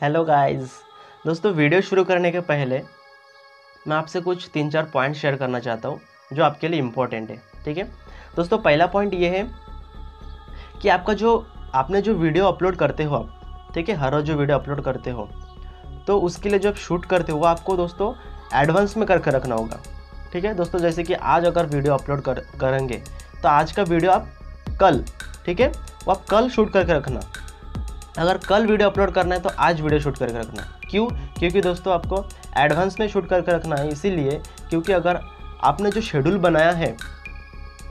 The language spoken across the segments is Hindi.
हेलो गाइस दोस्तों वीडियो शुरू करने के पहले मैं आपसे कुछ तीन चार पॉइंट शेयर करना चाहता हूँ, जो आपके लिए इम्पोर्टेंट है, ठीक है? दोस्तों, पहला पॉइंट ये है कि आपका जो, आपने जो वीडियो अपलोड करते हो आप, ठीक है? हर रोज़ जो वीडियो अपलोड करते हो तो उसके लिए जो आप शूट करते हो आपको दोस्तों एडवांस में करके रखना होगा, ठीक है? दोस्तों, जैसे कि आज अगर वीडियो अपलोड कर, करेंगे तो आज का वीडियो आप कल, ठीक है? वो आप कल शूट करके रखना। अगर कल वीडियो अपलोड करना है तो आज वीडियो शूट करके रखना। क्यों? क्योंकि दोस्तों आपको एडवांस में शूट करके रखना है, इसीलिए क्योंकि अगर आपने जो शेड्यूल बनाया है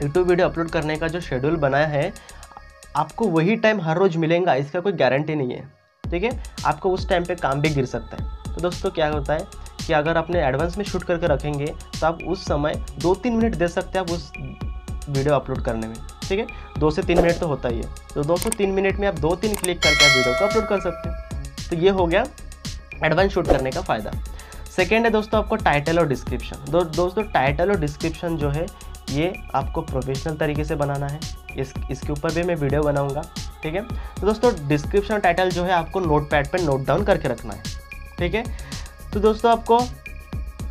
यूट्यूब वीडियो अपलोड करने का जो शेड्यूल बनाया है, आपको वही टाइम हर रोज़ मिलेगा, इसका कोई गारंटी नहीं है। ठीक है? आपको उस टाइम पे काम भी गिर सकता है। तो दोस्तों क्या होता है कि अगर आपने एडवांस में शूट करके रखेंगे तो आप उस समय दो तीन मिनट दे सकते हैं आप उस वीडियो अपलोड करने में। ठीक है? दो से तीन मिनट तो होता ही है। तो दो से तीन मिनट में आप दो तीन क्लिक करके आप वीडियो को अपलोड कर सकते हैं। तो ये हो गया एडवांस शूट करने का फ़ायदा। सेकेंड है दोस्तों आपको टाइटल और डिस्क्रिप्शन दो, दोस्तों टाइटल और डिस्क्रिप्शन जो है, ये आपको प्रोफेशनल तरीके से बनाना है। इस, इसके ऊपर भी मैं वीडियो बनाऊँगा, ठीक है? तो दोस्तों डिस्क्रिप्शन टाइटल जो है, आपको नोट पैड पर नोट डाउन करके रखना है, ठीक है? तो दोस्तों आपको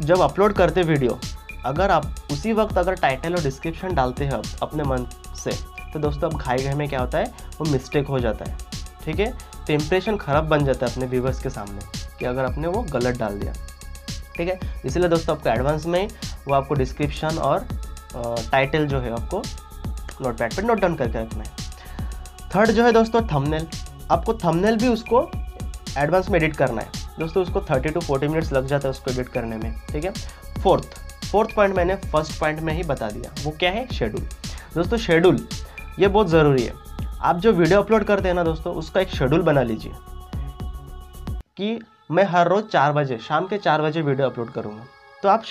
जब अपलोड करते वीडियो अगर आप उसी वक्त अगर टाइटल और डिस्क्रिप्शन डालते हैं अपने मन से तो दोस्तों अब घाई घाई में क्या होता है? वो मिस्टेक हो जाता है। ठीक है? तो इम्प्रेशन ख़राब बन जाता है अपने व्यूवर्स के सामने कि अगर आपने वो गलत डाल दिया। ठीक है? इसलिए दोस्तों आपको एडवांस में वो आपको डिस्क्रिप्शन और टाइटल जो है आपको नोट पैड पर नोट डाउन करके रखना है। थर्ड जो है दोस्तों थंबनेल आपको थंबनेल भी उसको एडवांस में एडिट करना है। दोस्तों उसको 30 टू 40 मिनट्स लग जाता है उसको एडिट करने में। ठीक है? फोर्थ फोर्थ पॉइंट मैंने फ़र्स्ट पॉइंट में ही बता दिया। वो क्या है? शेड्यूल। दोस्तों, शेड्यूल, ये बहुत ज़रूरी है। आप जो वीडियो अपलोड करते हैं ना दोस्तों, उसका एक शेड्यूल बना लीजिए कि मैं हर रोज़ चार बजे, शाम के चार बजे वीडियो अपलोड करूँगा। तो आप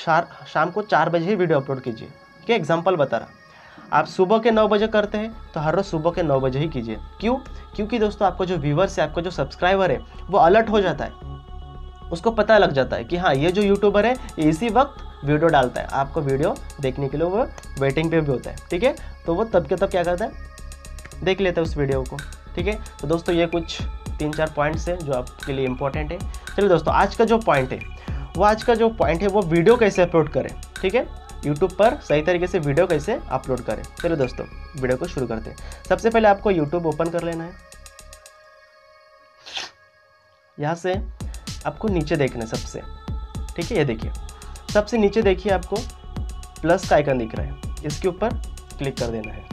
शाम को चार बजे ही वीडियो अपलोड कीजिए। क्या एग्ज़ाम्पल बता रहा। आप सुबह के नौ बजे करते हैं तो हर रोज़ सुबह के नौ बजे ही कीजिए। क्यों? क्योंकि दोस्तों, आपको जो व्यूवर्स है, आपका जो सब्सक्राइबर है, वो अलर्ट हो जाता है। उसको पता लग जाता है कि हाँ ये जो यूट्यूबर है इसी वक्त वीडियो डालता है। आपको वीडियो देखने के लिए वो वेटिंग पे भी होता है, ठीक है? तो वो तब के तब क्या करता है? देख लेता है उस वीडियो को, ठीक है? तो दोस्तों, ये कुछ तीन चार पॉइंट्स हैं जो आपके लिए इंपॉर्टेंट है। चलिए दोस्तों, आज का जो पॉइंट है, वो आज का जो पॉइंट है, वो वीडियो कैसे अपलोड करें, ठीक है? यूट्यूब पर सही तरीके से वीडियो कैसे अपलोड करें। चलिए दोस्तों वीडियो को शुरू करते हैं। सबसे पहले आपको यूट्यूब ओपन कर लेना है। यहाँ से आपको नीचे देखना है सबसे, ठीक है? ये देखिए। सबसे नीचे देखिए आपको प्लस का आइकन दिख रहा है। इसके ऊपर क्लिक कर देना है।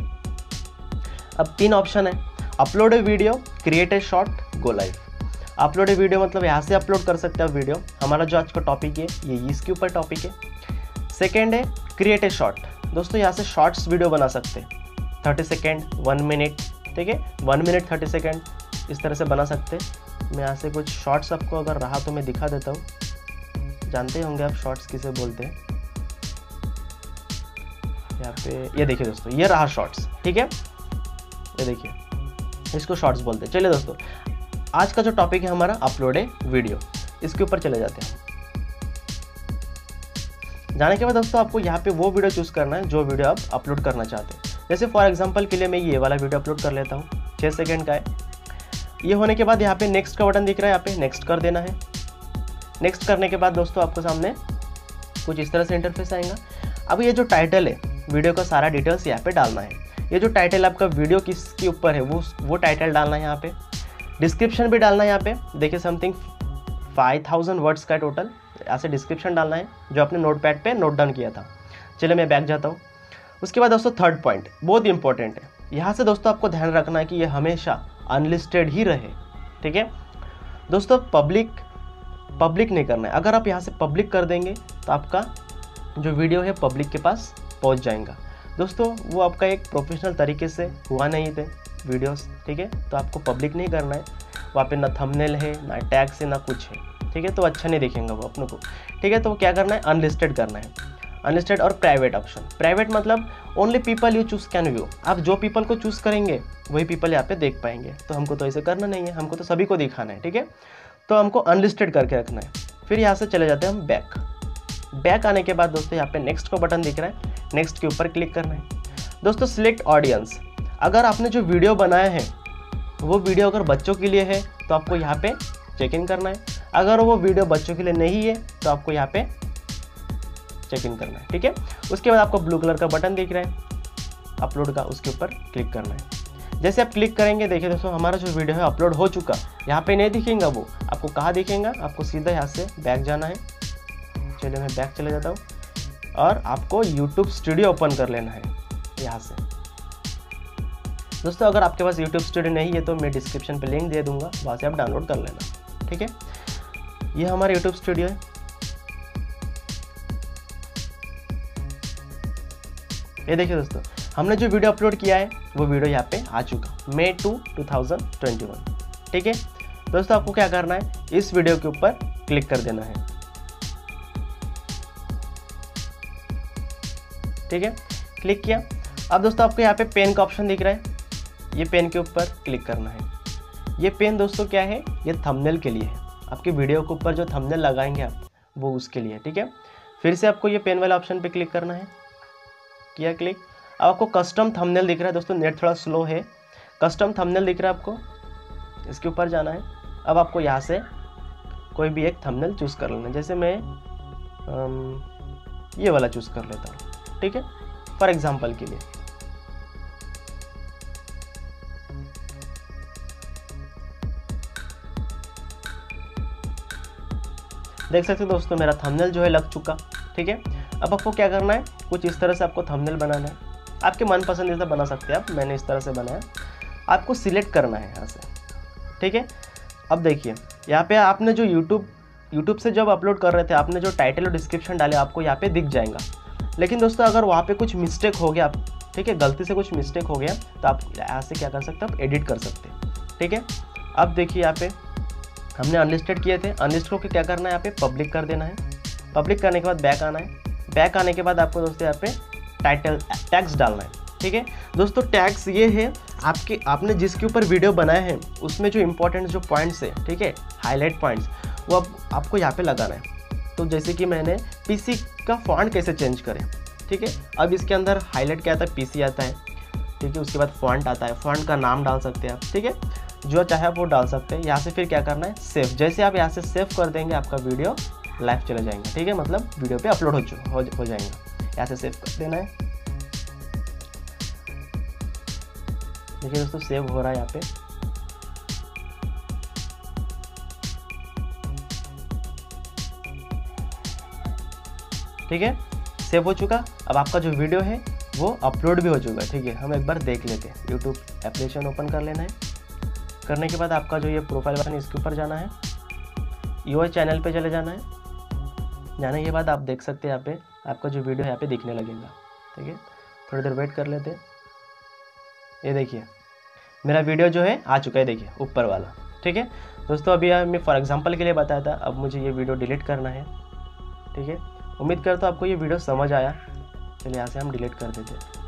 अब तीन ऑप्शन है। Upload a video create a short go live upload a video मतलब यहाँ से अपलोड कर सकते हो वीडियो हमारा जो आज का टॉपिक है, ये इसके ऊपर टॉपिक है। सेकेंड है क्रिएट ए शॉर्ट दोस्तों, यहाँ से शॉर्ट्स वीडियो बना सकते हैं। थर्टी सेकेंड वन मिनट ठीक है? वन मिनट थर्टी सेकेंड इस तरह से बना सकते मैं यहाँ से कुछ शॉर्ट्स आपको अगर रहा तो मैं दिखा देता हूँ। जानते होंगे आप शॉर्ट्स किसे बोलते हैं। यहाँ पे, ये देखिए दोस्तों, ये रहा शॉर्ट्स ठीक है? ये देखिए, इसको शॉर्ट्स बोलते हैं। चलिए दोस्तों, आज का जो टॉपिक है हमारा अपलोड है वीडियो इसके ऊपर चले जाते हैं। जाने के बाद दोस्तों, आपको यहाँ पे वो वीडियो चूज़ करना है, जो वीडियो आप अपलोड करना चाहते हैं। जैसे फॉर एग्ज़ाम्पल के लिए मैं ये वाला वीडियो अपलोड कर लेता हूँ छः सेकेंड का है। ये होने के बाद यहाँ पे नेक्स्ट का बटन दिख रहा है, यहाँ पे नेक्स्ट कर देना है। नेक्स्ट करने के बाद दोस्तों आपको सामने कुछ इस तरह से इंटरफेस आएगा। अब ये जो टाइटल है वीडियो का सारा डिटेल्स यहाँ पे डालना है। ये जो टाइटल आपका वीडियो किसके ऊपर है, वो वो टाइटल डालना है यहाँ पे। डिस्क्रिप्शन भी डालना है यहाँ पे। देखिए समथिंग फाइव थाउज़ेंड वर्ड्स का टोटल ऐसे डिस्क्रिप्शन डालना है, जो आपने नोट पैड पर नोट डाउन किया था। चलिए, मैं बैक जाता हूँ। उसके बाद दोस्तों थर्ड पॉइंट बहुत इंपॉर्टेंट है। यहाँ से दोस्तों आपको ध्यान रखना है कि ये हमेशा अनलिस्टेड ही रहे, ठीक है? दोस्तों पब्लिक पब्लिक नहीं करना है। अगर आप यहाँ से पब्लिक कर देंगे तो आपका जो वीडियो है पब्लिक के पास पहुँच जाएगा। दोस्तों, वो आपका एक प्रोफेशनल तरीके से हुआ नहीं थे वीडियोस ठीक है? तो आपको पब्लिक नहीं करना है। वहाँ पे ना थंबनेल है, ना टैग्स है, ना कुछ है, ठीक है? तो अच्छा नहीं देखेंगे वो अपनों को, ठीक है? तो क्या करना है? अनलिस्टेड करना है। अनलिस्टेड और प्राइवेट ऑप्शन प्राइवेट मतलब only people you choose can view आप जो पीपल को चूज़ करेंगे, वही पीपल यहाँ पे देख पाएँगे। तो हमको तो ऐसे करना नहीं है। हमको तो सभी को दिखाना है, ठीक है? तो हमको अनलिस्टेड करके रखना है। फिर यहाँ से चले जाते हैं हम बैक बैक आने के बाद दोस्तों यहाँ पे नेक्स्ट का बटन दिख रहा है। नेक्स्ट के ऊपर क्लिक करना है। दोस्तों सिलेक्ट ऑडियंस अगर आपने जो वीडियो बनाया है, वो वीडियो अगर बच्चों के लिए है तो आपको यहाँ पे चेक इन करना है। अगर वो वीडियो बच्चों के लिए नहीं है तो आपको यहाँ पे चेक इन करना है, ठीक है? उसके बाद आपको ब्लू कलर का बटन दिख रहा है। अपलोड का उसके ऊपर क्लिक करना है। जैसे आप क्लिक करेंगे, देखिए दोस्तों, हमारा जो वीडियो है अपलोड हो चुका। यहाँ पे नहीं दिखेगा वो। आपको कहाँ दिखेगा? आपको सीधा यहाँ से बैक जाना है। चलिए, मैं बैक चले जाता हूँ। और आपको यूट्यूब स्टूडियो ओपन कर लेना है, यहाँ से। दोस्तों, अगर आपके पास यूट्यूब स्टूडियो नहीं है तो मैं डिस्क्रिप्शन पे लिंक दे दूँगा। वहाँ से आप डाउनलोड कर लेना। ठीक है? ये हमारा यूट्यूब स्टूडियो है। ये देखिए दोस्तों हमने जो वीडियो अपलोड किया है, वो वीडियो यहाँ पे आ चुका। May two two thousand twenty one ठीक है? दोस्तों, आपको क्या करना है? इस वीडियो के ऊपर क्लिक कर देना है। ठीक है? क्लिक किया। अब दोस्तों, आपको यहाँ पे पेन का ऑप्शन दिख रहा है। ये पेन के ऊपर क्लिक करना है। ये पेन दोस्तों क्या है? ये थंबनेल के लिए है। आपके वीडियो के ऊपर जो थंबनेल लगाएँगे आप, वो उसके लिए ठीक है? फिर से आपको ये पेन वाले ऑप्शन पे क्लिक करना है। किया क्लिक। अब आपको कस्टम थंबनेल दिख रहा है दोस्तों नेट थोड़ा स्लो है। कस्टम थंबनेल दिख रहा है आपको। इसके ऊपर जाना है। अब आपको यहाँ से कोई भी एक थंबनेल चूज़ कर लेना जैसे मैं आम, ये वाला चूज़ कर लेता हूँ ठीक है? फॉर एग्ज़ाम्पल के लिए। देख सकते हो दोस्तों मेरा थंबनेल जो है लग चुका ठीक है? अब आपको क्या करना है? कुछ इस तरह से आपको थंबनेल बनाना है। आपके मन पसंदीदा बना सकते हैं आप, मैंने इस तरह से बनाया। आपको सिलेक्ट करना है यहाँ से, ठीक है? अब देखिए, यहाँ पे आपने जो यूट्यूब यूट्यूब से जब अपलोड कर रहे थे, आपने जो टाइटल और डिस्क्रिप्शन डाले, आपको यहाँ पे दिख जाएगा। लेकिन दोस्तों, अगर वहाँ पे कुछ मिस्टेक हो गया, ठीक है? गलती से कुछ मिस्टेक हो गया तो आप यहाँ से क्या कर सकते हैं? आप एडिट कर सकते हैं, ठीक है? अब देखिए यहाँ पे हमने अनलिस्टेड किए थे। अनलिस्ट को क्या करना है? यहाँ पे पब्लिक कर देना है। पब्लिक करने के बाद बैक आना है। बैक आने के बाद आपको दोस्तों यहाँ पे टाइटल टैग्स डालना है ठीक है? दोस्तों टैग्स ये है आपके आपने जिसके ऊपर वीडियो बनाए हैं उसमें जो इंपॉर्टेंट जो पॉइंट्स है ठीक है? हाईलाइट पॉइंट्स वो आप, आपको यहाँ पे लगाना है। तो जैसे कि मैंने पीसी का फॉन्ट कैसे चेंज करें ठीक है? अब इसके अंदर हाईलाइट क्या आता है? पीसी आता है ठीक है? उसके बाद फॉन्ट आता है फॉन्ट का नाम डाल सकते हैं आप ठीक है? जो चाहे आप वो डाल सकते हैं। यहाँ से फिर क्या करना है? सेव जैसे आप यहाँ से सेव कर देंगे आपका वीडियो लाइव चले जाएँगे ठीक है? मतलब वीडियो पे अपलोड हो, हो जाएँगे। यहाँ से सेव कर देना है देखिए दोस्तों सेव हो रहा है यहाँ पे। ठीक है? सेव हो चुका। अब आपका जो वीडियो है, वो अपलोड भी हो चुका है। ठीक है? हम एक बार देख लेते हैं। यूट्यूब एप्लीकेशन ओपन कर लेना है। करने के बाद आपका जो ये प्रोफ़ाइल बटन इसके ऊपर जाना है। यू चैनल पे चले जाना है। जाने के बाद आप देख सकते हैं यहाँ पे, आपका जो वीडियो यहाँ पे दिखने लगेगा। ठीक है? थोड़ी देर वेट कर लेते ये देखिए, मेरा वीडियो जो है आ चुका है, देखिए, ऊपर वाला। ठीक है? दोस्तों, अभी मैं फॉर एग्जांपल के लिए बताया था, अब मुझे ये वीडियो डिलीट करना है। ठीक है? उम्मीद करता हूँ आपको ये वीडियो समझ आया। चलिए, यहाँ से हम डिलीट कर देते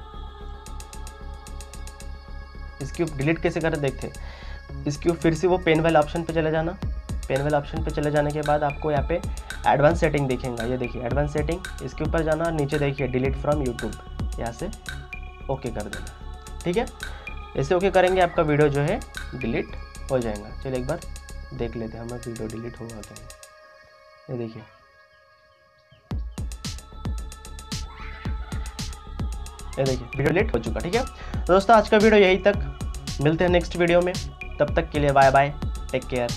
इसकी डिलीट कैसे करें, देखते इसकी फिर से वो पेन वाले ऑप्शन पे चले जाना। पेन वाले ऑप्शन पे चले जाने के बाद आपको यहाँ पे एडवांस सेटिंग देखेंगे। ये देखिए एडवांस सेटिंग इसके ऊपर जाना और नीचे देखिए डिलीट फ्रॉम यूट्यूब यहाँ से ओके कर देना। ठीक है? ऐसे ओके करेंगे, आपका वीडियो जो है डिलीट हो जाएगा। चलिए एक बार देख लेते हैं, हमारा वीडियो डिलीट होगा क्या ये देखिए। ये देखिए वीडियो डिलीट हो चुका, ठीक है? दोस्तों, आज का वीडियो यही तक। मिलते हैं नेक्स्ट वीडियो में। तब तक के लिए बाय बाय टेक केयर